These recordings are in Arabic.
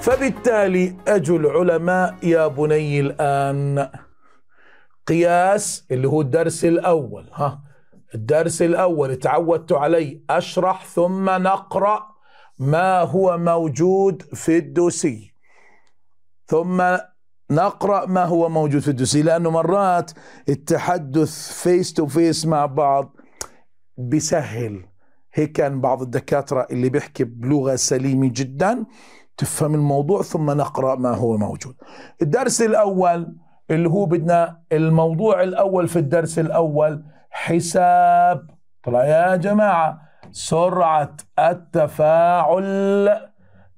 فبالتالي أجوا العلماء يا بني الآن. قياس اللي هو الدرس الأول ها. الدرس الأول تعودت عليه. أشرح ثم نقرأ ما هو موجود في الدوسي. ثم نقرأ ما هو موجود في الدوسي لأنه مرات التحدث face to face مع بعض بيسهل. هيك كان بعض الدكاترة اللي بيحكي بلغة سليمة جدا. تفهم الموضوع ثم نقرأ ما هو موجود. الدرس الأول اللي هو بدنا الموضوع الأول في الدرس الأول حساب. طلع يا جماعة سرعة التفاعل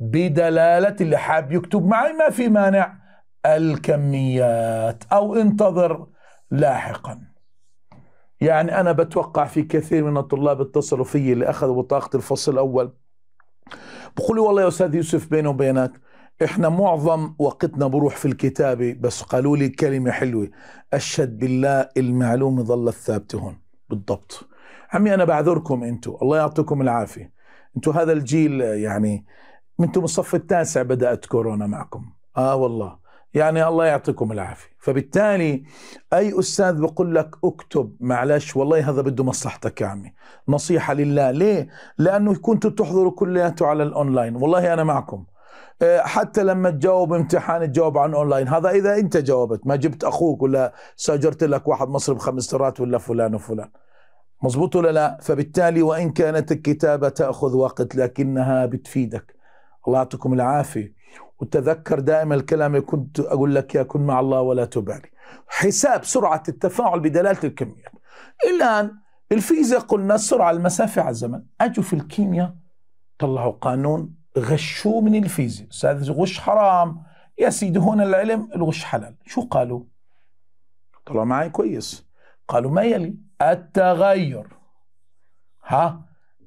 بدلالة اللي حاب يكتب معي ما في مانع الكميات. أو انتظر لاحقا. يعني أنا بتوقع في كثير من الطلاب اتصلوا في اللي أخذوا بطاقة الفصل الأول بقولوا والله يا أستاذ يوسف بيني وبينك إحنا معظم وقتنا بروح في الكتابة بس قالوا لي كلمة حلوة أشهد بالله المعلومة ظلت ثابتة هون. بالضبط. عمي أنا بعذركم أنتوا. الله يعطيكم العافية. أنتوا هذا الجيل يعني من الصف التاسع بدأت كورونا معكم. آه والله. يعني الله يعطيكم العافية. فبالتالي أي أستاذ بقول لك اكتب معلش والله هذا بده مصلحتك يا عمي. نصيحة لله. ليه؟ لأنه كنتوا تحضروا كلياته على الأونلاين. والله أنا معكم. حتى لما تجاوب امتحان تجاوب عن أونلاين. هذا إذا أنت جاوبت ما جبت أخوك ولا استأجرت لك واحد مصري بخمس ليرات ولا فلان وفلان. مزبوط ولا لا؟ فبالتالي وإن كانت الكتابة تأخذ وقت لكنها بتفيدك. الله يعطيكم العافية. وتذكر دائما الكلام كنت أقول لك يا كن مع الله ولا تبالي. حساب سرعة التفاعل بدلالة الكميات الآن الفيزياء قلنا السرعة المسافة على الزمن. اجوا في الكيمياء طلعوا قانون غشوه من الفيزياء. أستاذ غش حرام. يا سيدي هون العلم الغش حلال. شو قالوا؟ طلعوا معي كويس. قالوا ما يلي؟ التغير. ها؟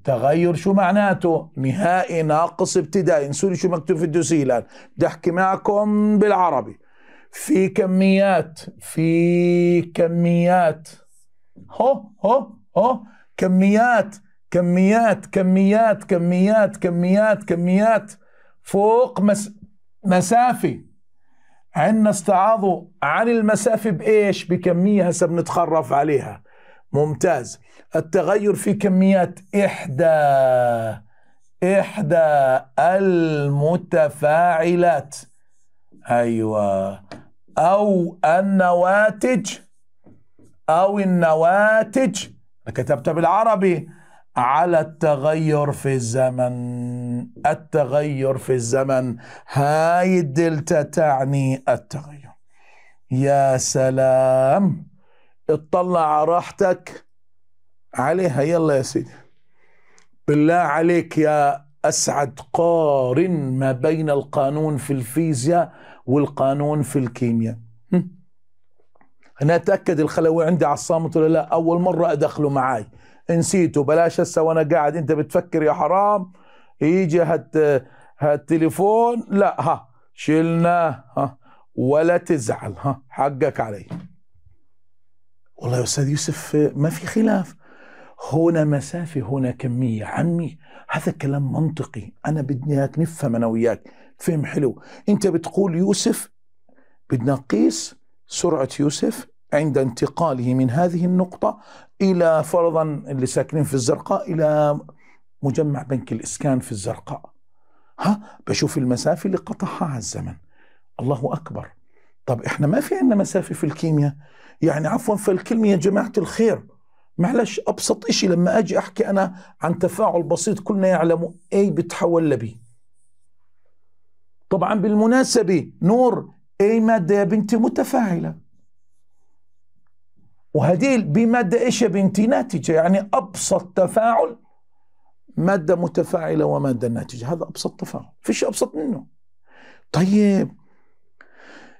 تغير شو معناته؟ نهائي ناقص ابتدائي. انسوا شو مكتوب في الدوسي الان بدي أحكي معكم بالعربي. في كميات في كميات. هو هو هو. كميات كميات كميات كميات كميات كميات. فوق مس مسافة عندنا استعاضوا عن المسافة بإيش؟ بكمية هسه بنتخرف عليها. ممتاز. التغير في كميات إحدى إحدى المتفاعلات. أيوة. أو النواتج. أو النواتج. كتبتها بالعربي. على التغير في الزمن. التغير في الزمن. هاي الدلتا تعني التغير. يا سلام. اطلع راحتك. عليها. يلا يا سيدي. بالله عليك يا أسعد قارن ما بين القانون في الفيزياء والقانون في الكيمياء. أنا أتأكد الخلوي عندي على الصامت ولا لا؟ أول مرة أدخله معاي. نسيته. بلاش هسه وأنا قاعد. أنت بتفكر يا حرام؟ يجي هات هالتليفون لا ها. شلناه ها. ولا تزعل ها. حقك علي. والله يا أستاذ يوسف ما في خلاف. هنا مسافة هنا كمية. عمي هذا كلام منطقي. أنا بدي إياك نفهم أنا وياك. فهم حلو. أنت بتقول يوسف بدنا نقيس سرعة يوسف عند انتقاله من هذه النقطة إلى فرضا اللي ساكنين في الزرقاء إلى مجمع بنك الإسكان في الزرقاء. ها؟ بشوف المسافة اللي قطعها على الزمن. الله أكبر. طب إحنا ما في عندنا مسافة في الكيمياء. يعني عفوا في الكلمة يا جماعة الخير معلش أبسط إشي لما أجي أحكي أنا عن تفاعل بسيط كلنا يعلموا A بتحول ل B. طبعا بالمناسبة نور A مادة يا بنتي متفاعلة وهذه بمادة إيش يا بنتي؟ ناتجة. يعني أبسط تفاعل مادة متفاعلة ومادة ناتجة. هذا أبسط تفاعل. فيش أبسط منه. طيب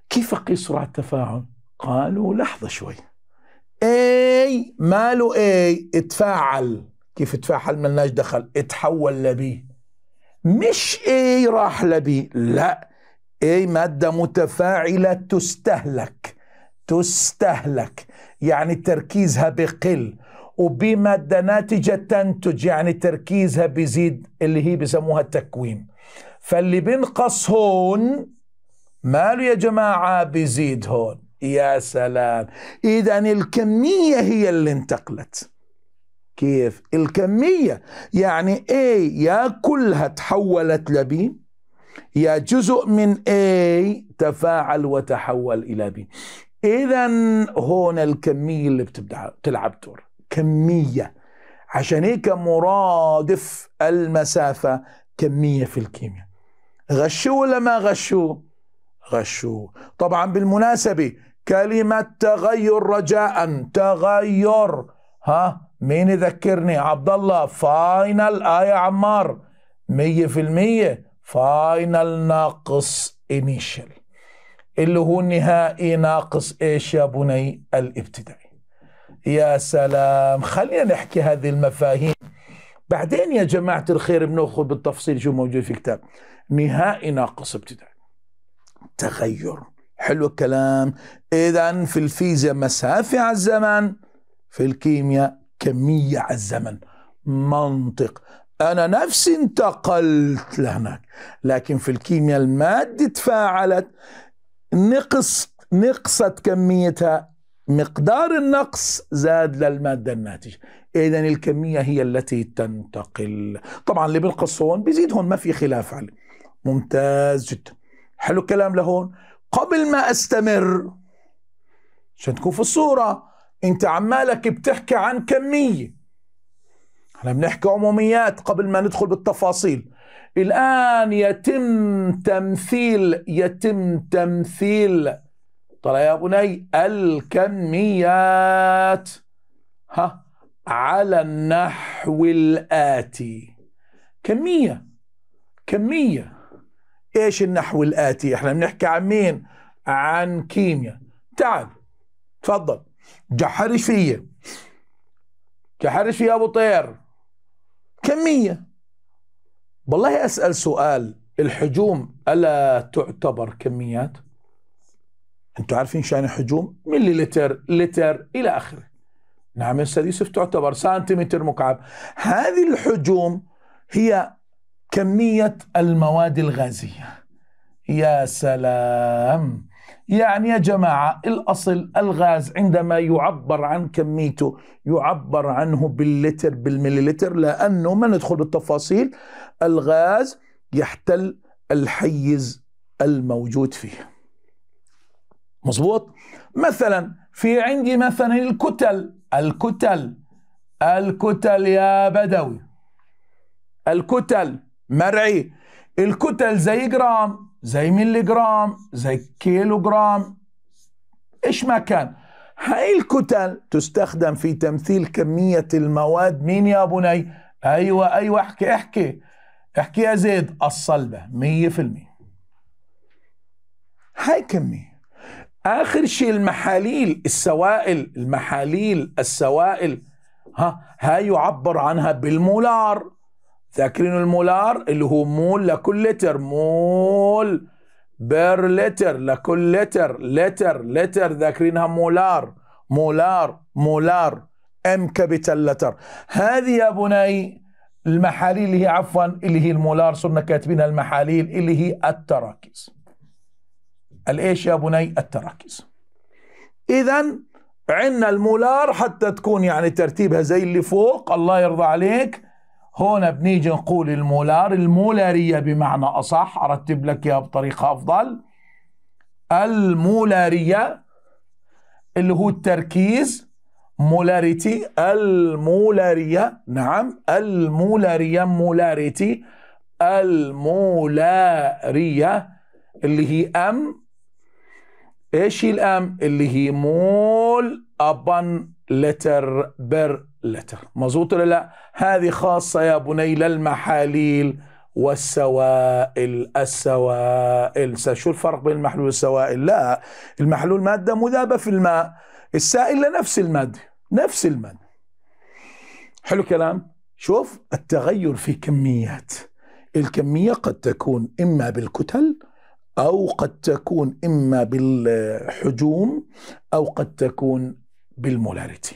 كيف اقيس سرعة التفاعل قالوا لحظة شوي. اي ماله اي اتفاعل. كيف تفاعل ملناش دخل. اتحول لبي مش اي راح لبي لا. اي مادة متفاعلة تستهلك. تستهلك. يعني تركيزها بقل. وبمادة ناتجة تنتج. يعني تركيزها بيزيد اللي هي بسموها التكوين. فاللي بينقص هون ماله يا جماعة بيزيد هون. يا سلام. إذا الكمية هي اللي انتقلت. كيف؟ الكمية. يعني A يا كلها تحولت ل B يا جزء من A تفاعل وتحول إلى B. إذا هون الكمية اللي بتبدأ تلعب دور. كمية. عشان هيك مرادف المسافة كمية في الكيمياء. غشوا ولا ما غشوا غشوا طبعا بالمناسبة كلمة تغير رجاء تغير. ها مين يذكرني؟ عبد الله فاينل. آية عمار مية في المية. فاينل ناقص انيشل اللي هو النهائي ناقص إيش يا بني؟ الابتدائي. يا سلام. خلينا نحكي هذه المفاهيم. بعدين يا جماعة الخير بنأخذ بالتفصيل شو موجود في كتاب نهائي ناقص ابتدائي. تغير. حلو الكلام. اذا في الفيزياء مسافة على الزمن في الكيمياء كمية الزمن. منطق. أنا نفسي انتقلت لهناك لكن في الكيمياء المادة تفاعلت. نقص نقصت كميتها مقدار النقص زاد للمادة الناتجة. إذا الكمية هي التي تنتقل. طبعا اللي بينقص هون بيزيد هون ما في خلاف عليه. ممتاز جدا. حلو الكلام لهون. قبل ما أستمر عشان تكون في الصورة أنت عمالك بتحكي عن كمية. إحنا بنحكي عموميات قبل ما ندخل بالتفاصيل. الآن يتم تمثيل يتم تمثيل طلع يا بني الكميات. ها على النحو الآتي. كمية كمية. إيش النحو الآتي؟ إحنا بنحكي عن مين؟ عن كيمياء. تعال تفضل. جحرش فيا جحرش فيا أبو طير. كمية. والله أسأل سؤال. الحجوم ألا تعتبر كميات؟ أنتوا عارفين شأن حجوم ملي لتر لتر إلى آخره. نعم أستاذ يوسف تعتبر سنتيمتر مكعب. هذه الحجوم هي كمية المواد الغازية. يا سلام. يعني يا جماعة الأصل الغاز عندما يعبر عن كميته يعبر عنه باللتر بالمليلتر لأنه ما ندخل بالتفاصيل الغاز يحتل الحيز الموجود فيه. مظبوط؟ مثلا في عندي مثلا الكتل. الكتل. الكتل يا بدوي. الكتل. مرعي. الكتل زي جرام زي ملي جرام زي كيلو جرام إيش ما كان. هاي الكتل تستخدم في تمثيل كمية المواد. مين يا بني؟ أيوه أيوه احكي احكي. احكي يا زيد الصلبة مية في المية. هاي كمية. آخر شيء المحاليل السوائل المحاليل السوائل. ها هاي يعبر عنها بالمولار. ذاكرين المولار اللي هو مول لكل لتر مول per لتر لكل لتر لتر لتر ذاكرينها مولار مولار مولار M capital لتر. هذه يا بني المحاليل اللي هي عفوا اللي هي المولار صرنا كاتبينها المحاليل اللي هي التراكيز. الإيش يا بني؟ التراكيز. اذا عندنا المولار حتى تكون يعني ترتيبها زي اللي فوق الله يرضى عليك. هنا بنيجي نقول المولار المولارية بمعنى أصح أرتب لك إياها بطريقة أفضل. المولارية اللي هو التركيز مولاريتي المولارية. نعم المولارية مولاريتي المولارية اللي هي أم. إيش هي الآم؟ اللي هي مول ابان لتر بر لتر مظبوط ولا لا؟ هذه خاصة يا بني للمحاليل والسوائل السوائل. شو الفرق بين المحلول والسوائل؟ لا المحلول مادة مذابة في الماء السائل نفس المادة نفس المادة. حلو كلام شوف التغير في كميات. الكمية قد تكون إما بالكتل أو قد تكون إما بالحجوم أو قد تكون بالمولاريتي.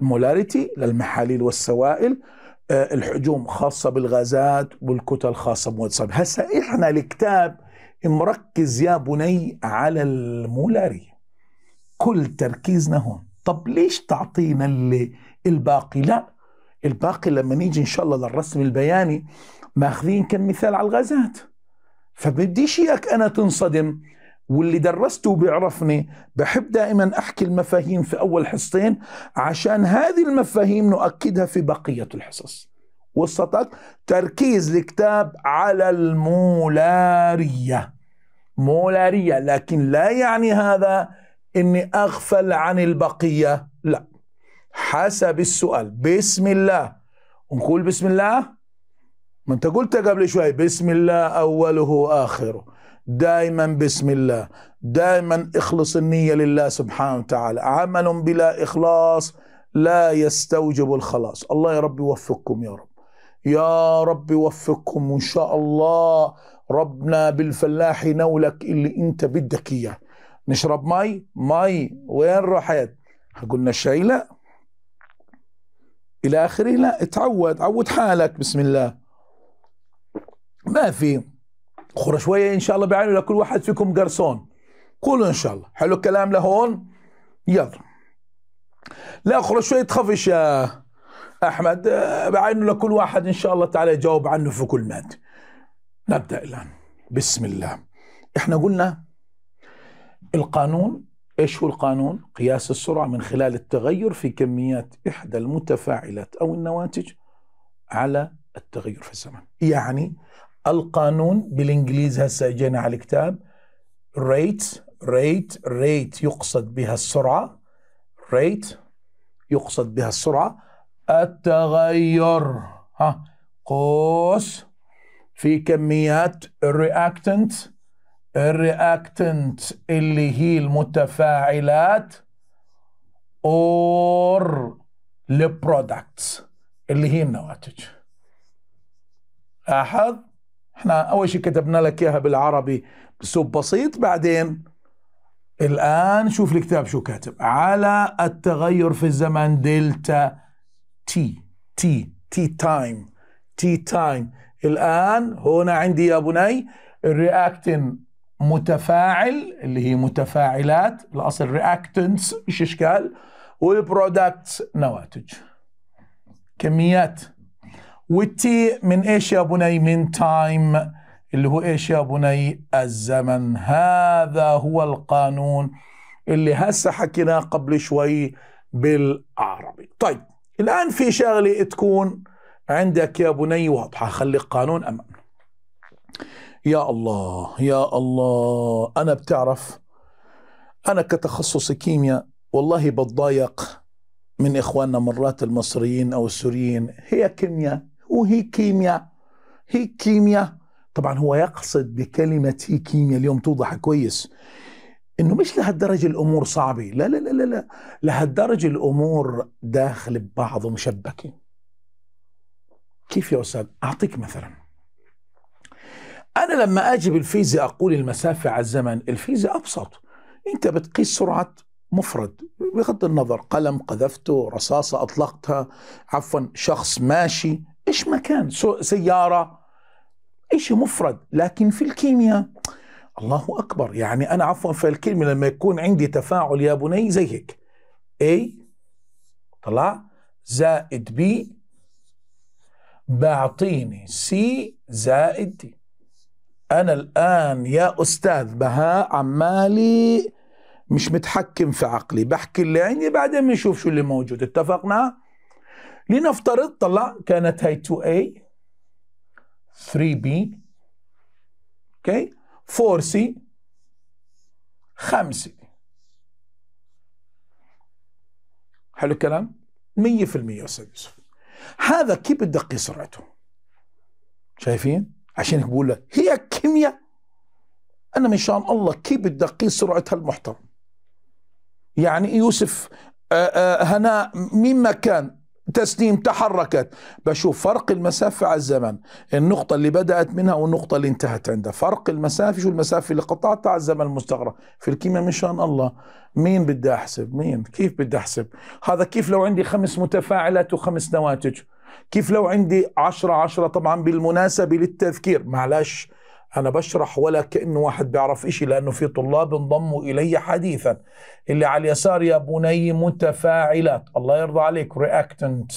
المولاريتي للمحاليل والسوائل آه، الحجوم خاصة بالغازات والكتل خاصة بمواد هسا إحنا الكتاب مركز يا بني على المولاري. كل تركيزنا هون. طب ليش تعطينا اللي الباقي؟ لا الباقي لما نيجي إن شاء الله للرسم البياني ماخذين كمثال على الغازات. فبديش اياك أنا تنصدم واللي درسته بيعرفني. بحب دائما أحكي المفاهيم في أول حصتين عشان هذه المفاهيم نؤكدها في بقية الحصص. وسطك تركيز الكتاب على المولارية. مولارية لكن لا يعني هذا إني أغفل عن البقية لا. حسب السؤال. بسم الله. ونقول بسم الله؟ ما انت قلت قبل شوي بسم الله أوله اخره دائما بسم الله. دائما اخلص النية لله سبحانه وتعالى. عمل بلا إخلاص لا يستوجب الخلاص. الله يا رب يوفقكم يا رب. يا رب يوفقكم وإن شاء الله. ربنا بالفلاح نولك اللي أنت بدك إياه. نشرب مي مي وين رحت؟ قلنا الشاي لا. إلى آخره لا. اتعود. عود حالك. بسم الله. ما في. أخرى شوية إن شاء الله بعينوا لكل واحد فيكم قرصون قولوا إن شاء الله. حلو الكلام لهون. يلا. لا أخرى شوية تخفش يا أحمد. بعينوا لكل واحد إن شاء الله تعالى يجاوب عنه في كل ماده نبدأ الآن. بسم الله. إحنا قلنا القانون إيش هو القانون؟ قياس السرعة من خلال التغير في كميات إحدى المتفاعلات أو النواتج على التغير في الزمن. يعني القانون بالإنجليزي هسه إجينا على الكتاب. ريت ريت ريت يقصد بها السرعة. rate يقصد بها السرعة. التغير. ها قوس في كميات ال reactant ال reactant اللي هي المتفاعلات or ال products اللي هي النواتج. لاحظ؟ إحنا أول شيء كتبنا لك إياها بالعربي باسلوب بسيط بعدين الآن شوف الكتاب شو كاتب. على التغير في الزمن delta t t t time t time الآن هنا عندي يا بني ال reactant متفاعل اللي هي متفاعلات الأصل reactants مش إشكال؟ وال products نواتج. كميات. وال t من إيش يا بني من time اللي هو إيش يا بني الزمن. هذا هو القانون اللي هسه حكيناه قبل شوي بالعربي. طيب الآن في شغلة تكون عندك يا بني واضحه خلي القانون امام يا الله يا الله أنا بتعرف أنا كتخصصي كيمياء والله بتضايق من إخواننا مرات المصريين أو السوريين. هي كيمياء. وهي كيمياء هي كيمياء طبعا هو يقصد بكلمة هي كيمياء اليوم توضح كويس إنه مش لهالدرجة الأمور صعبة. لا لا لا لا, لا. لهالدرجة الأمور داخل ببعض ومشبكة كيف يا أستاذ؟ أعطيك مثلا. أنا لما أجي بالفيزياء أقول المسافة على الزمن الفيزياء أبسط. أنت بتقيس سرعة مفرد بغض النظر قلم قذفته رصاصة أطلقتها عفوا شخص ماشي. إيش مكان سيارة إيش مفرد. لكن في الكيمياء الله أكبر. يعني أنا عفوا في الكلمة لما يكون عندي تفاعل يا بني زي هيك. A طلع. زائد B بعطيني C زائد D. أنا الآن يا أستاذ بهاء عمالي مش متحكم في عقلي. بحكي اللي عندي بعدين بنشوف شو اللي موجود. اتفقنا؟ لنفترض طلع كانت هاي 2A 3B أوكي 4C 5 حلو الكلام؟ 100% يا أستاذ يوسف. هذا كيف بدك سرعته شايفين؟ عشان هيك بقول لك هي كيمياء. أنا من شان الله كيف بدي اقيس سرعه هالمحتوى؟ يعني يوسف آه، آه، هناء مين ما كان تسنيم تحركت. بشوف فرق المسافة على الزمن. النقطة اللي بدأت منها والنقطة اللي انتهت عندها. فرق المسافة شو المسافة اللي قطعتها على الزمن المستغرق في الكيمياء من شان الله. مين بدي أحسب؟ مين؟ كيف بدي أحسب؟ هذا كيف لو عندي خمس متفاعلات وخمس نواتج؟ كيف لو عندي عشرة عشرة طبعا بالمناسبة للتذكير؟ معلش. أنا بشرح ولا كأنه واحد بيعرف إشي لأنه في طلاب انضموا إلي حديثا. اللي على اليسار يا بني متفاعلات الله يرضى عليك رياكتنت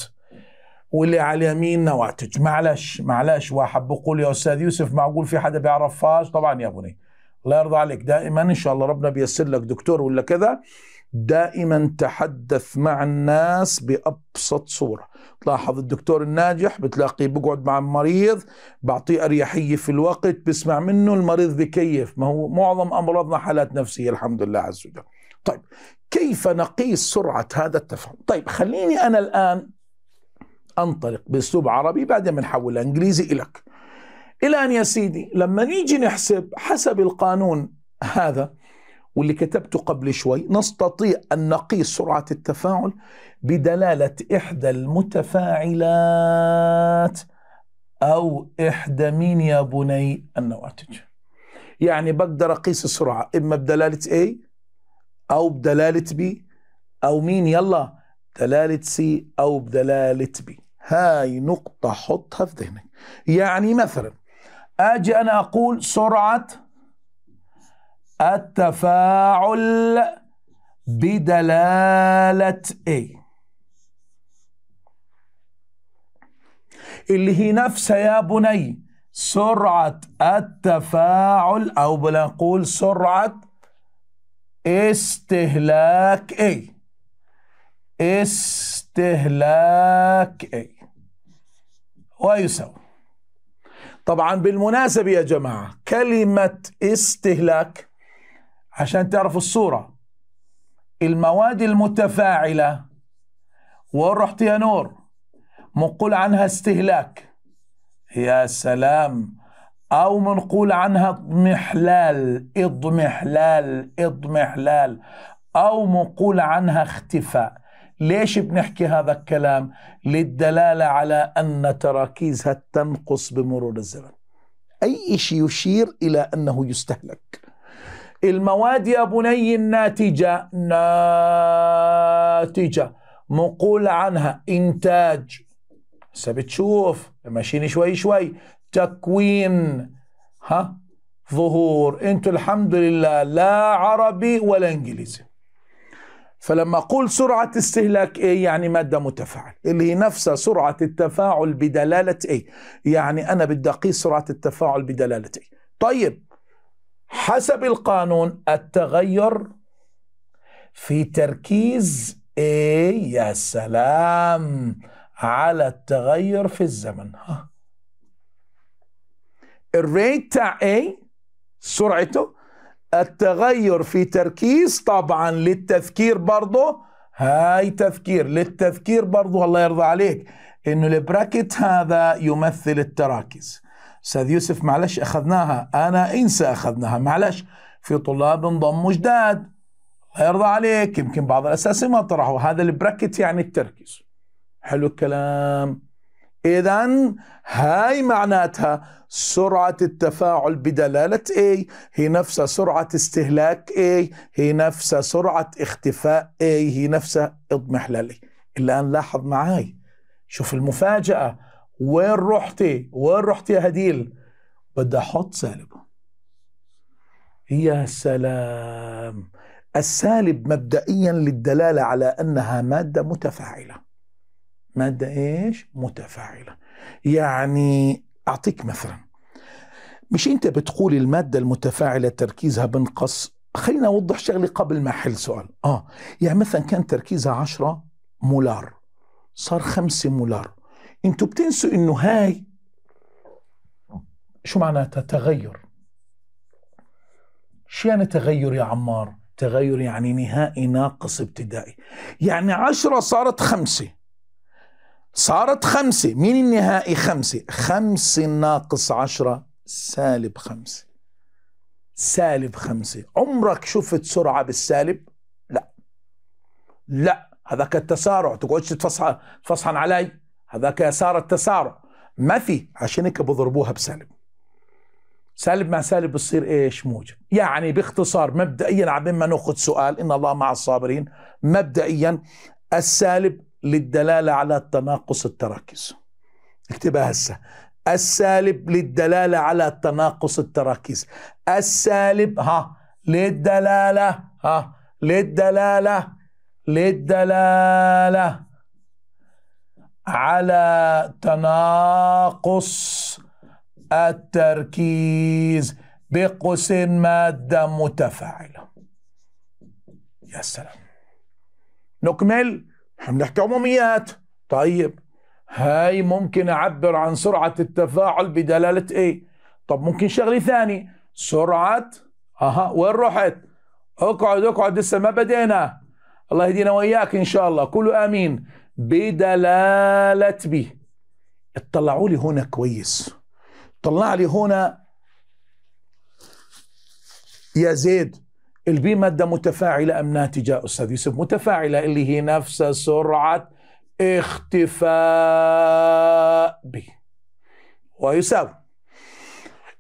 واللي على اليمين نواتج. معلش معلش واحد بقول يا أستاذ يوسف معقول في حدا بيعرفهاش؟ طبعا يا بني. الله يرضى عليك دائما إن شاء الله ربنا بيسر لك دكتور ولا كذا. دائما تحدث مع الناس بأبسط صورة. تلاحظ الدكتور الناجح بتلاقيه بقعد مع المريض بعطيه أريحية في الوقت بسمع منه المريض بكيف. ما هو معظم أمراضنا حالات نفسية الحمد لله عز وجل. طيب كيف نقيس سرعة هذا التفاهم؟ طيب خليني أنا الآن أنطلق بأسلوب عربي بعدين بنحول إنجليزي إلك. الآن يا سيدي لما نيجي نحسب حسب القانون هذا واللي كتبته قبل شوي نستطيع أن نقيس سرعة التفاعل بدلالة إحدى المتفاعلات أو إحدى مين يا بني؟ النواتج. يعني بقدر أقيس السرعة إما بدلالة A أو بدلالة B أو مين؟ يلا دلالة C أو بدلالة B. هاي نقطة حطها في ذهنك. يعني مثلا أجي أنا أقول سرعة التفاعل بدلالة A. اللي هي نفسها يا بني سرعة التفاعل أو بنقول سرعة استهلاك A. استهلاك A. ويساوي. طبعا بالمناسبة يا جماعة كلمة استهلاك عشان تعرفوا الصورة. المواد المتفاعلة ورحت يا نور؟ منقول عنها استهلاك. يا سلام. أو منقول عنها اضمحلال اضمحلال اضمحلال. أو منقول عنها اختفاء. ليش بنحكي هذا الكلام؟ للدلالة على أن تراكيزها تنقص بمرور الزمن. أي شيء يشير إلى أنه يستهلك. المواد يا بني الناتجة ناتجة. مقول عنها إنتاج. هسه بتشوف ماشيين شوي شوي. تكوين. ها؟ ظهور. أنتوا الحمد لله لا عربي ولا إنجليزي. فلما أقول سرعة استهلاك A يعني مادة متفاعل. اللي هي نفسها سرعة التفاعل بدلالة A. يعني أنا بدي أقيس سرعة التفاعل بدلالة A. طيب حسب القانون التغير في تركيز A يا سلام على التغير في الزمن. ها. ال rate تاع A سرعته التغير في تركيز طبعا للتذكير برضه هاي تذكير للتذكير برضه الله يرضى عليك إنه ال bracket هذا يمثل التراكيز. أستاذ يوسف معلش أخذناها. أنا انسى اخذناها معلش في طلاب انضموا جداد الله يرضى عليك. يمكن بعض الاساسي ما طرحوا. هذا البراكت يعني التركيز. حلو الكلام. اذا هاي معناتها سرعة التفاعل بدلالة A هي نفسها سرعة استهلاك A هي نفسها سرعة اختفاء A هي نفسها اضمحلال A الآن لاحظ معاي. شوف المفاجأة. وين رحتي وين رحتي يا هديل؟ بدي أحط سالب. يا سلام السالب مبدئيا للدلالة على أنها مادة متفاعلة. مادة إيش؟ متفاعلة. يعني أعطيك مثلا. مش أنت بتقول المادة المتفاعلة تركيزها بنقص؟ خلينا أوضح شغلة قبل ما أحل سؤال. آه. يعني مثلا كان تركيزها 10 مولار. صار 5 مولار. أنتوا بتنسوا انه هاي شو معناتها؟ تغير. شو يعني تغير يا عمار؟ تغير يعني نهائي ناقص ابتدائي. يعني عشرة صارت خمسة. صارت خمسة. مين النهائي خمسة؟ خمسة ناقص عشرة سالب خمسة. سالب خمسة. عمرك شفت سرعة بالسالب؟ لا. لا. هذاك التسارع. تقعدش تفصحن علي؟ هذاك يسار التسارع. ما في عشان هيك بضربوها بسالب. سالب مع سالب بصير إيش؟ موجب. يعني باختصار مبدئيا عبين ما نأخذ سؤال إن الله مع الصابرين. مبدئيا السالب للدلالة على تناقص التراكيز اكتبها هسه. السالب للدلالة على تناقص التراكيز. السالب ها للدلالة ها للدلالة للدلالة. على تناقص التركيز بقوس مادة متفاعلة. يا سلام. نكمل؟ نحكي عموميات. طيب. هاي ممكن أعبر عن سرعة التفاعل بدلالة إيه طب ممكن شغلة ثاني سرعة أها وين رحت؟ اقعد اقعد لسه ما بدينا. الله يهدينا وإياك إن شاء الله. كله آمين. بدلالة به. اطلعوا لي هنا كويس. طلع لي هنا يا زيد البي مادة متفاعلة أم ناتجة أستاذ يوسف؟ متفاعلة اللي هي نفس سرعة اختفاء ب ويساوي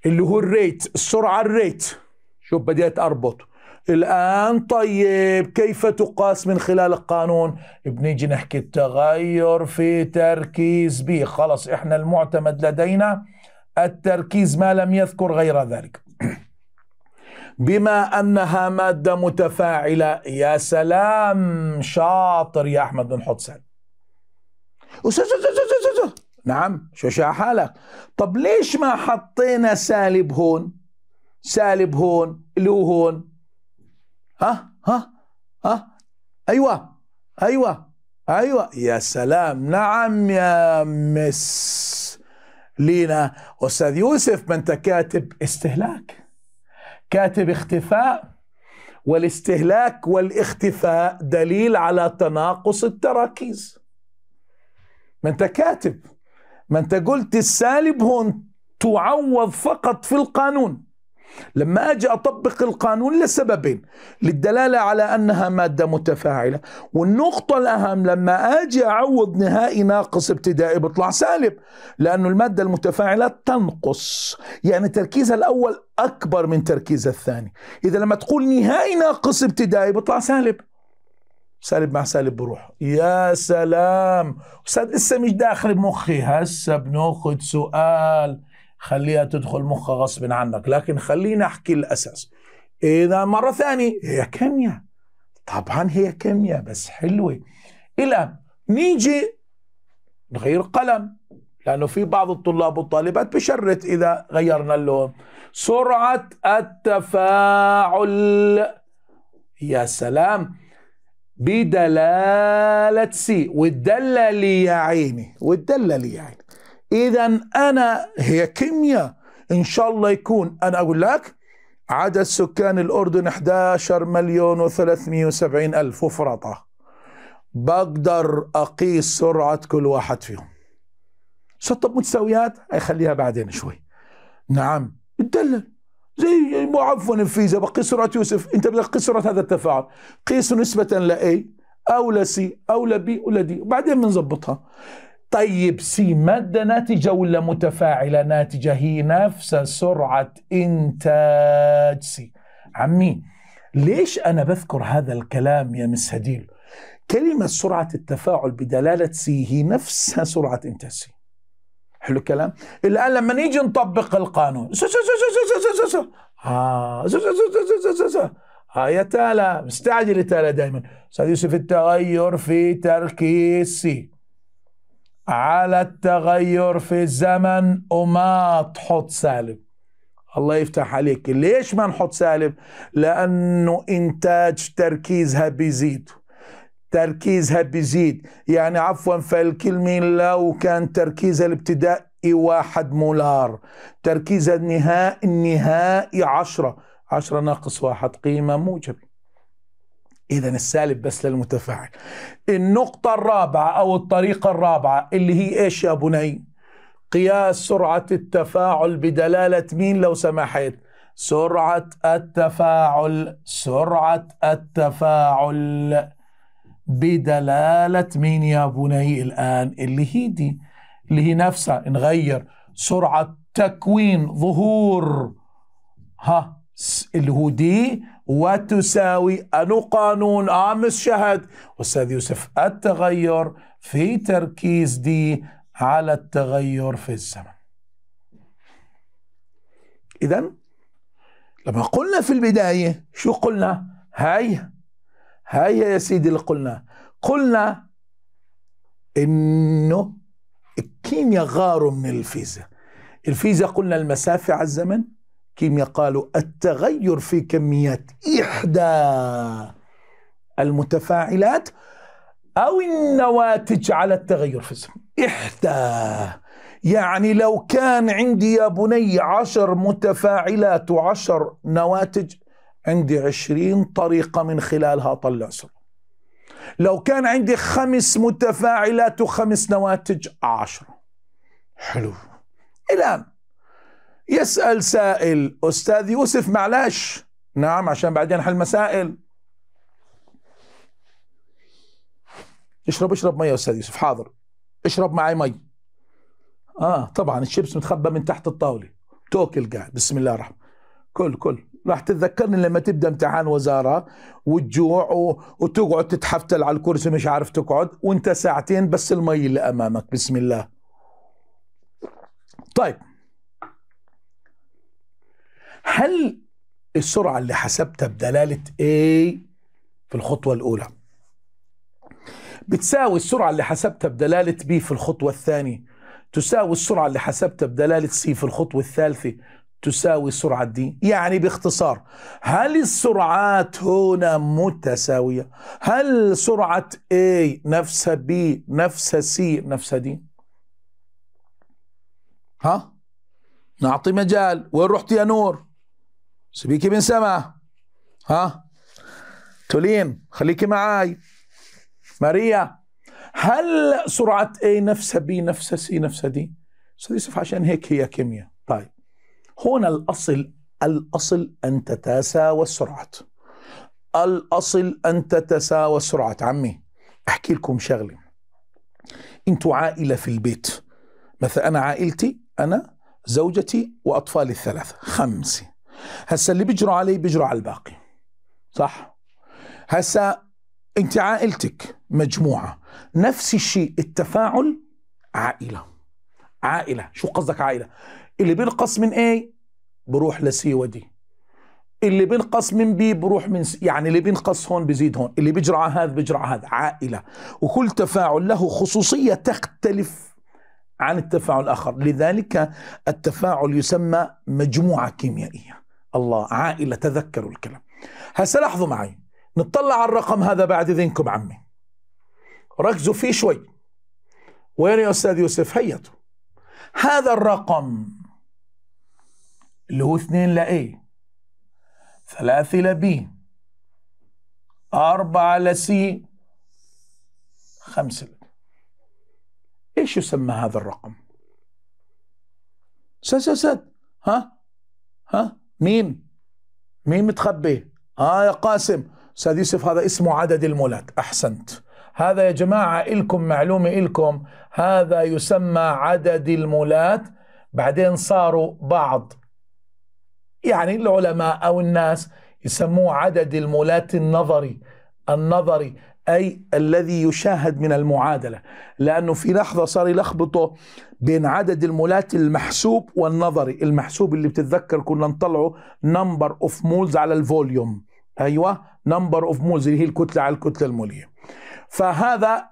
اللي هو الريت السرعة الريت. شوف بديت أربط. الآن طيب كيف تقاس من خلال القانون؟ بنيجي نحكي التغير في تركيز بي خلص إحنا المعتمد لدينا التركيز ما لم يذكر غير ذلك. بما أنها مادة متفاعلة يا سلام شاطر يا أحمد بن حسين نعم شو شا حالك. طب ليش ما حطينا سالب هون؟ سالب هون هو هون؟ ها ها ها. أيوه أيوه أيوه. يا سلام. نعم يا مس لينا. أستاذ يوسف ما أنت كاتب استهلاك؟ كاتب اختفاء. والاستهلاك والاختفاء دليل على تناقص التراكيز. ما أنت كاتب. ما أنت قلت السالب هون تعوض فقط في القانون. لما أجي أطبق القانون لسببين للدلالة على أنها مادة متفاعلة والنقطة الأهم لما أجي أعوض نهائي ناقص ابتدائي بيطلع سالب لأنه المادة المتفاعلة تنقص. يعني تركيزها الأول أكبر من تركيزها الثاني. إذا لما تقول نهائي ناقص ابتدائي بيطلع سالب. سالب مع سالب بروح. يا سلام! أستاذ لسه مش داخل بمخي. هسه بناخذ سؤال. خليها تدخل مخها غصب عنك لكن خلينا أحكي الأساس. إذا مرة ثانية هي كيمياء. طبعا هي كيمياء بس حلوة. الان نيجي نغير قلم لأنه في بعض الطلاب والطالبات بشرت إذا غيرنا اللون. سرعة التفاعل. يا سلام. بدلالة سي. والدلة لي يا عيني. والدلة لي يا عيني. إذا أنا هي كيمياء. إن شاء الله يكون أنا أقول لك عدد سكان الأردن 11 مليون و370 ألف وفرطة. بقدر أقيس سرعة كل واحد فيهم. طب متساويات هي خليها بعدين شوي. نعم. بتدلل زي عفوا الفيزا بقيس سرعة يوسف. أنت بدك تقيس سرعة هذا التفاعل. قيسه نسبة ل A أو ل C أو ل B ولا D. وبعدين بنظبطها. طيب C مادة ناتجة ولا متفاعلة ناتجة هي نفس سرعة إنتاج C عمي ليش أنا بذكر هذا الكلام يا مس هديل كلمة سرعة التفاعل بدلالة C هي نفسها سرعة إنتاج C حلو الكلام الآن لما نيجي نطبق القانون ها يا تالا مستعجل تالا دائما أستاذ يوسف التغير في تركيز سي على التغير في الزمن وما تحط سالب. الله يفتح عليك. ليش ما نحط سالب؟ لأنه إنتاج تركيزها بيزيد. تركيزها بيزيد. يعني عفوا فالكلمة لو كان تركيزها الابتدائي واحد مولار تركيزها النهائي النهائي عشرة. عشرة ناقص واحد قيمة موجبة. إذا السالب بس للمتفاعل. النقطة الرابعة أو الطريقة الرابعة اللي هي إيش يا بني قياس سرعة التفاعل بدلالة مين لو سمحت؟ سرعة التفاعل سرعة التفاعل. بدلالة مين يا بني الآن؟ اللي هي دي اللي هي نفسها. نغير سرعة تكوين ظهور. ها اللي هو دي وتساوي أنو قانون آمس شهد أستاذ يوسف التغير في تركيز دي على التغير في الزمن. إذا لما قلنا في البداية شو قلنا؟ هاي هاي يا سيدي اللي قلنا. قلنا إنه الكيمياء غاروا من الفيزياء. الفيزياء قلنا المسافة على الزمن. كيمياء قالوا التغير في كميات إحدى المتفاعلات أو النواتج على التغير في الزمن إحدى. يعني لو كان عندي يا بني عشر متفاعلات وعشر نواتج عندي عشرين طريقة من خلالها أطلع سر لو كان عندي خمس متفاعلات وخمس نواتج عشرة. حلو. الآن يسأل سائل أستاذ يوسف معلش. نعم عشان بعدين حل مسائل. اشرب اشرب مي يا أستاذ يوسف حاضر. اشرب معي مي. آه طبعا الشيبس متخبى من تحت الطاولة. توكل قاعد بسم الله الرحمن. كل كل. راح تتذكرني لما تبدأ امتحان وزارة وتجوع وتقعد تتحفتل على الكرسي مش عارف تقعد وانت ساعتين بس المي اللي أمامك. بسم الله. طيب هل السرعة اللي حسبتها بدلالة A في الخطوة الأولى بتساوي السرعة اللي حسبتها بدلالة B في الخطوة الثانية؟ تساوي السرعة اللي حسبتها بدلالة C في الخطوة الثالثة؟ تساوي سرعة دي يعني باختصار هل السرعات هنا متساوية؟ هل سرعة A نفسها B نفسها C نفسها دي ها؟ نعطي مجال. وين رحت يا نور؟ سبيكي من سما. ها؟ تولين خليكي معاي. ماريا هل سرعة A نفسها B نفسها C نفسها دي أستاذ يوسف عشان هيك هي كيمياء. طيب هنا الأصل الأصل أن تتساوى السرعات الأصل أن تتساوى السرعات عمي أحكي لكم شغلة. أنتوا عائلة في البيت. مثلا أنا عائلتي أنا زوجتي وأطفالي الثلاثة. خمسة. هسا اللي بيجروا علي بيجروا على الباقي صح؟ هسا أنت عائلتك مجموعة نفس الشيء التفاعل عائلة. عائلة شو قصدك عائلة؟ اللي بينقص من A بروح لسي ودي اللي بينقص من بي بروح من سي يعني اللي بينقص هون بزيد هون. اللي بيجرى على هذا بيجرى على هذا. عائلة. وكل تفاعل له خصوصية تختلف عن التفاعل الآخر. لذلك التفاعل يسمى مجموعة كيميائية. الله عائلة تذكروا الكلام هسا لاحظوا معي نطلع على الرقم هذا بعد إذنكم عمي ركزوا فيه شوي وين يا أستاذ يوسف هيتوا هذا الرقم اللي هو اثنين لأي ثلاثة لبي أربعة لسي خمسة إيش يسمى هذا الرقم؟ أستاذ اسد ها؟ ها؟ مين؟ مين متخبي؟ آه يا قاسم. أستاذ يوسف هذا اسمه عدد المولات أحسنت. هذا يا جماعة إلكم معلومة إلكم. هذا يسمى عدد المولات بعدين صاروا بعض. يعني العلماء أو الناس يسموه عدد المولات النظري. النظري. أي الذي يشاهد من المعادلة لأنه في لحظة صار يلخبطوا بين عدد المولات المحسوب والنظري. المحسوب اللي بتتذكر كنا نطلعه number of moles على ال volume. أيوة number of moles اللي هي الكتلة على الكتلة المولية. فهذا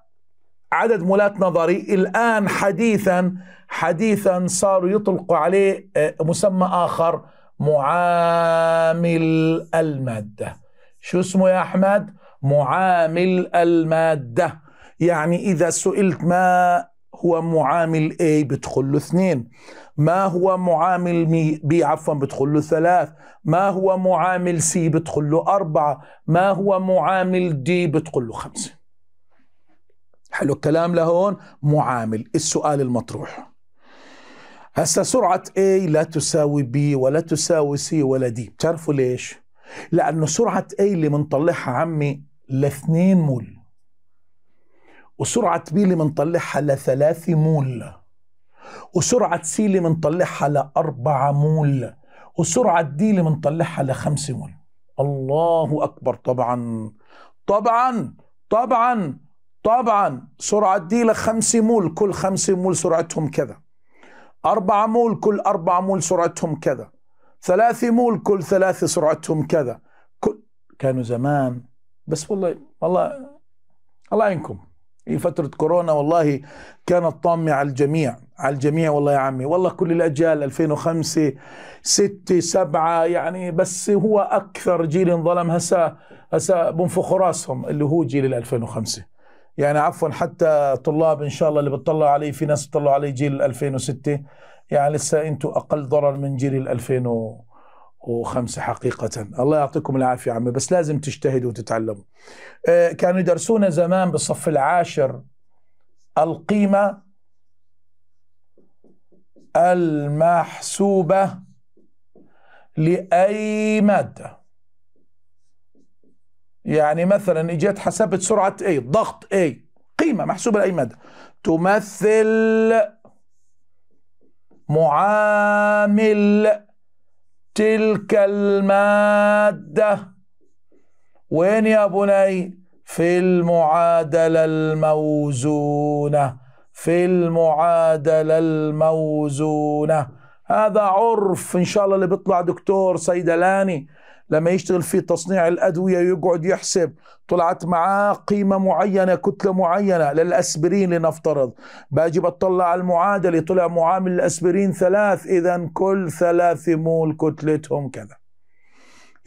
عدد مولات نظري. الآن حديثا حديثا صاروا يطلقوا عليه آه، مسمى آخر معامل المادة. شو اسمه يا أحمد؟ معامل المادة. يعني إذا سئلت ما هو معامل A بتدخل له اثنين. ما هو معامل بي عفوا بدخل له ثلاث. ما هو معامل سي بدخل له أربعة. ما هو معامل دي بدخل له خمسة. حلو الكلام لهون. معامل. السؤال المطروح. هسا سرعة A لا تساوي B ولا تساوي C ولا D. بتعرفوا ليش؟ لأنه سرعة A اللي منطلعها عمي لاثنين مول. وسرعة B اللي منطلعها لثلاثة مول. وسرعة C اللي منطلعها لأربعة مول. وسرعة D اللي منطلعها لخمسة مول. الله أكبر طبعا طبعا طبعا طبعا. سرعة دي لخمسة مول كل خمسة مول سرعتهم كذا. أربعة مول كل أربعة مول سرعتهم كذا. ثلاثة مول كل ثلاثة سرعتهم كذا. كل كانوا زمان بس والله والله الله يعينكم. هي فترة كورونا والله كانت طامة على الجميع على الجميع والله يا عمي. والله كل الأجيال 2005 6 7 يعني بس هو أكثر جيل انظلم هسا هسا بنفخ راسهم اللي هو جيل 2005 يعني عفوا حتى طلاب إن شاء الله اللي بتطلع عليه في ناس بتطلع عليه جيل 2006 يعني لسه أنتم أقل ضرر من جيل 2000 وخمسة حقيقة. الله يعطيكم العافية يا بس لازم تجتهدوا وتتعلموا. آه، كانوا يدرسونا زمان بالصف العاشر القيمة المحسوبة لأي مادة. يعني مثلا اجت حسبت سرعة A ضغط A قيمة محسوبة لأي مادة. تمثل معامل تلك المادة. وين يا بني؟ في المعادلة الموزونة. في المعادلة الموزونة. هذا عرف إن شاء الله اللي بيطلع دكتور صيدلاني لما يشتغل في تصنيع الأدوية يقعد يحسب طلعت معاه قيمة معينة كتلة معينة للأسبرين لنفترض. باجي بطلع المعادلة طلع معامل الأسبرين ثلاث إذا كل ثلاث مول كتلتهم كذا.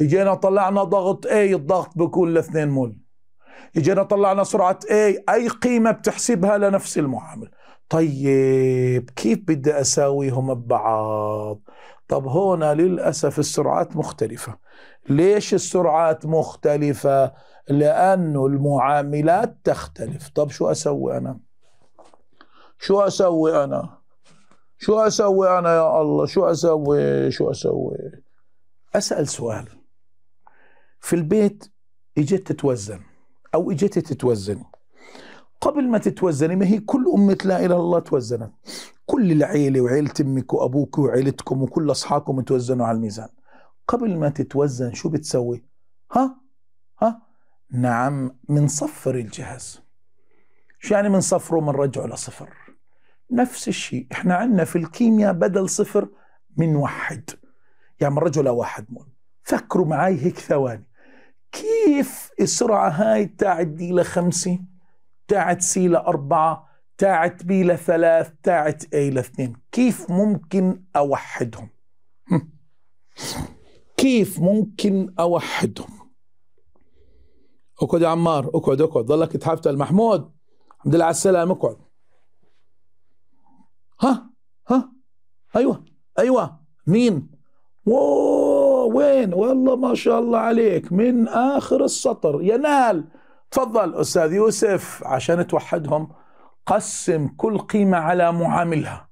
اجينا طلعنا ضغط A الضغط بكون لاثنين مول. اجينا طلعنا سرعة A أي قيمة بتحسبها لنفس المعامل. طيب كيف بدي أساويهم ببعض؟ طب هنا للأسف السرعات مختلفة. ليش السرعات مختلفة؟ لأنه المعاملات تختلف. طب شو أسوي أنا؟ شو أسوي أنا؟ شو أسوي أنا يا الله؟ شو أسوي؟ شو أسوي؟ أسأل سؤال. في البيت اجيت تتوزن أو اجيت تتوزن. قبل ما تتوزني ما هي كل أمة لا إله إلا الله توزنت. كل العيلة وعيلة أمك وأبوك وعيلتكم وكل أصحابكم توزنوا على الميزان. قبل ما تتوزن شو بتسوي؟ ها؟ ها؟ نعم منصفر الجهاز. شو يعني منصفره منرجعه لصفر نفس الشيء. إحنا عندنا في الكيمياء بدل صفر منوحد يعني منرجعه لواحد مول فكروا معي هيك ثواني. كيف السرعة هاي تاعت D لخمسة تاعت C لأربعة تاعت B لثلاث تاعت A لاثنين كيف ممكن أوحدهم؟ كيف ممكن أوحدهم؟ اقعد يا عمار اقعد اقعد ضلك تحفتل محمود الحمد لله على السلامة اقعد ها؟ ها؟ أيوه أيوه. مين؟ وين؟ والله ما شاء الله عليك. من آخر السطر. ينال. تفضل أستاذ يوسف عشان توحدهم قسم كل قيمة على معاملها.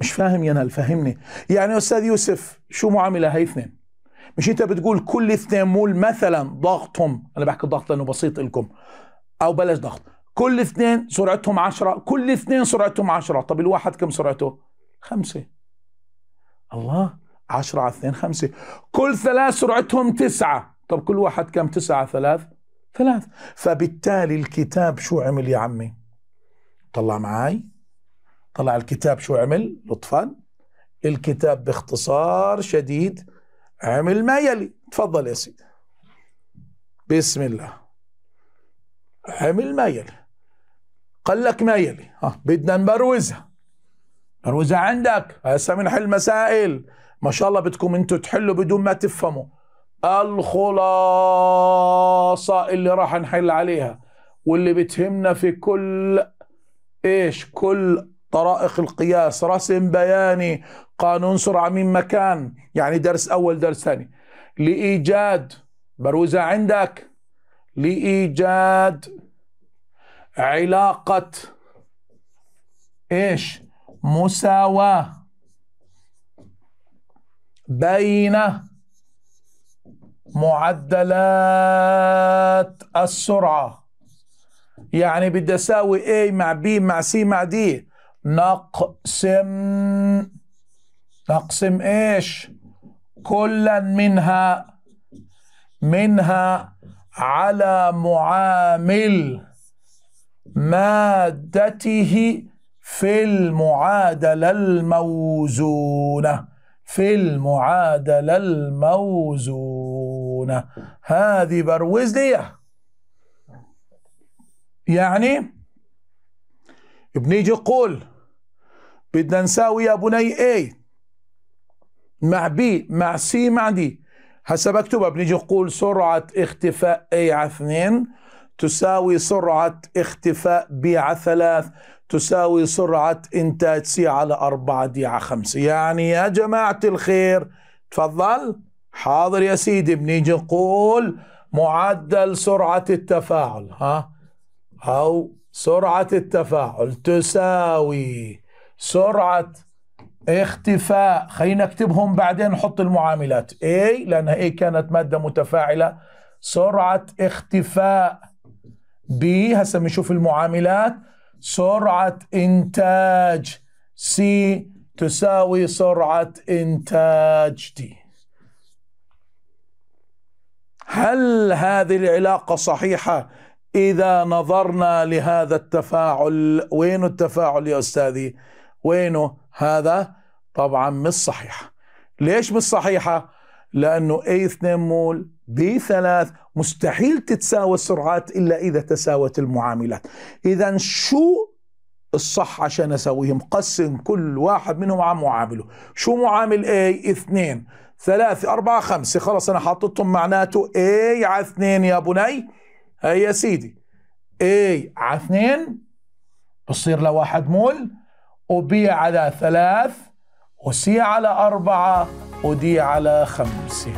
مش فاهم ينال فهمني. يعني أستاذ يوسف شو معاملة هي اثنين؟ مش أنت بتقول كل اثنين مول مثلا ضغطهم؟ أنا بحكي ضغط لأنه بسيط لكم. أو بلاش ضغط. كل اثنين سرعتهم عشرة كل اثنين سرعتهم عشرة. طب الواحد كم سرعته؟ خمسة. الله عشرة على اثنين خمسة. كل ثلاث سرعتهم تسعة. طب كل واحد كم؟ تسعة ثلاث. ثلاث. فبالتالي الكتاب شو عمل يا عمي؟ طلع معاي. طلع الكتاب شو عمل؟ لطفا. الكتاب باختصار شديد عمل ما يلي. تفضل يا سيدي. بسم الله. عمل ما يلي. قال لك ما يلي. ها بدنا نبروزها. بروزها عندك. هسه بنحل مسائل. ما شاء الله بدكم أنتم تحلوا بدون ما تفهموا. الخلاصة اللي راح نحل عليها واللي بتهمنا في كل إيش؟ كل طرائق القياس رسم بياني قانون سرعة من مكان يعني درس أول درس ثاني. لإيجاد بروزة عندك. لإيجاد علاقة إيش؟ مساواة بين معدلات السرعة. يعني بدي أساوي A مع B مع C مع D. نقسم نقسم إيش؟ كلا منها منها على معامل مادته في المعادلة الموزونة في المعادلة الموزونة. هذه بروز لي يعني بنيجي نقول بدنا نساوي يا بني A مع B مع C مع D. هسه بكتبها بنيجي نقول سرعة اختفاء A على 2 تساوي سرعة اختفاء B على 3 تساوي سرعة إنتاج سي على أربعة دي على خمسة. يعني يا جماعة الخير تفضل. حاضر يا سيدي بنيجي نقول معدل سرعة التفاعل ها؟ أو سرعة التفاعل تساوي سرعة اختفاء. خلينا نكتبهم بعدين نحط المعاملات. A لأنها A كانت مادة متفاعلة. سرعة اختفاء B هسه بنشوف المعاملات. سرعة إنتاج C تساوي سرعة إنتاج D. هل هذه العلاقة صحيحة إذا نظرنا لهذا التفاعل؟ وين التفاعل يا أستاذي؟ وينه هذا طبعا مش صحيحة ليش مش صحيحة؟ لأنه A2 مول B3 مستحيل تتساوى السرعات إلا إذا تساوت المعاملات. إذا شو الصح عشان أسويهم؟ قسم كل واحد منهم على معامله. شو معامل A 2 ثلاثة أربعة خمسة. خلص أنا حاططهم معناته A على 2 يا بني. هي يا سيدي. A على 2 بصير لواحد مول وبي على ثلاث وسي على أربعة ودي على خمسة.